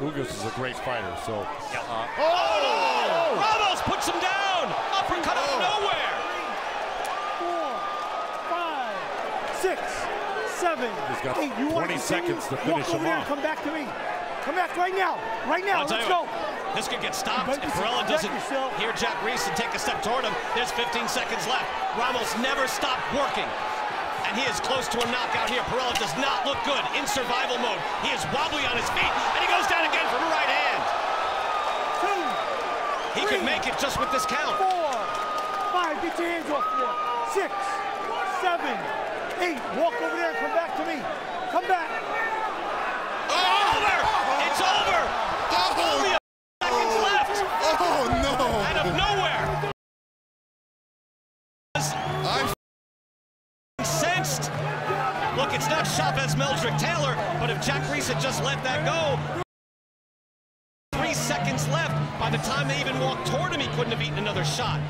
Ugas is a great fighter. So, uh, Oh! Ramos puts him down. Uppercut out of nowhere. four, five, six, seven, He's got eight. You want 20 continue? seconds to finish Walk over him there off. come back to me. Come back right now. Right now. I'll Let's go. This could get stopped Protect if yourself, Perrella doesn't protect yourself. hear Jack Reiss and take a step toward him. There's 15 seconds left. Ramos never stopped working. And he is close to a knockout here. Perrella does not look good in survival mode. He is wobbly on his feet, and he goes down again from the right hand. Two, He Three. could make it just with this count. four, five. Get your hands off there. Six, seven, eight. Walk over there and come back to me. Come back. It's Over! It's over! Oh. Only a seconds left! Oh no! Out of nowhere! Look, it's not Chavez Meldrick Taylor, but if Jack Reiss had just let that go, three seconds left. By the time they even walked toward him, he couldn't have eaten another shot.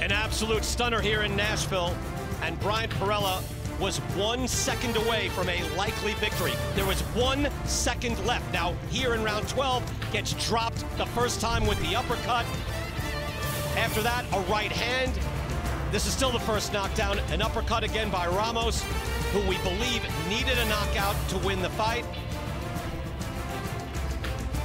An absolute stunner here in Nashville, and Bryant Perrella was one second away from a likely victory. There was one second left. Now, here in round 12, gets dropped the first time with the uppercut. After that, a right hand. This is still the first knockdown. An uppercut again by Ramos, who we believe needed a knockout to win the fight.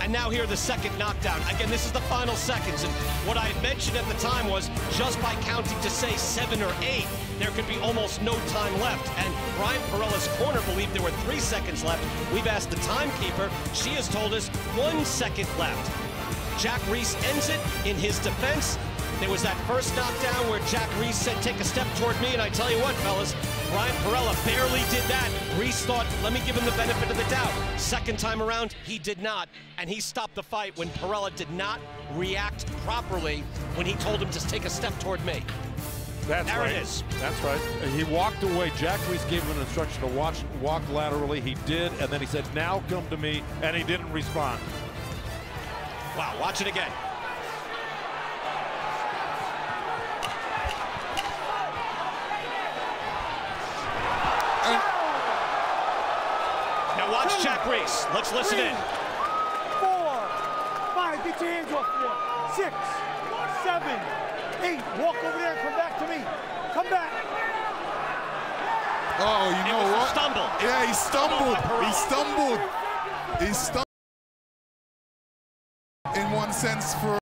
And now here the second knockdown. Again, this is the final seconds. And what I had mentioned at the time was just by counting to say seven or eight, there could be almost no time left. And Bryant Perrella's corner believed there were three seconds left. We've asked the timekeeper. She has told us one second left. Jack Reiss ends it in his defense. There was that first knockdown where Jack Reiss said, take a step toward me, and I tell you what, fellas, Bryant Perrella barely did that. Reiss thought, let me give him the benefit of the doubt. Second time around, he did not, and he stopped the fight when Perrella did not react properly when he told him to take a step toward me. that's There it right. is. That's right. He walked away. Jack Reiss gave him an instruction to watch, walk laterally. He did, and then he said, "Now come to me," and he didn't respond. Wow, watch it again. Now Jack Reiss. Let's listen Three, in. Four, five. Get your hands off there. Six, seven, eight. Walk over there and come back to me. Come back. Oh, you It know what? stumble. Yeah, he stumbled. Stumble He stumbled. He stumbled. In one sense, for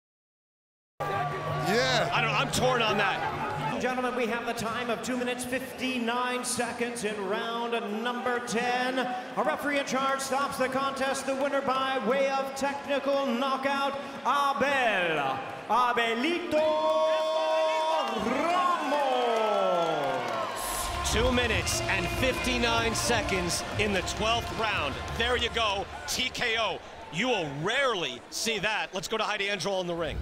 yeah. I don't. I'm torn on that. Gentlemen, we have the time of 2 minutes 59 seconds in round number 10. A referee in charge stops the contest. The winner by way of technical knockout, Abel Abelito Ramos. Two minutes and 59 seconds in the 12th round. There you go, TKO. You will rarely see that. Let's go to Heidi Androl in the ring.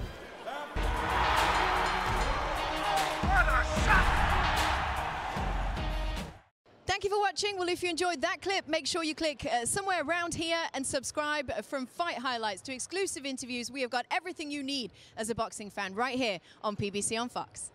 Thank you for watching. Well, if you enjoyed that clip, make sure you click uh, somewhere around here and subscribe from Fight Highlights to exclusive interviews. We have got everything you need as a boxing fan right here on PBC on Fox.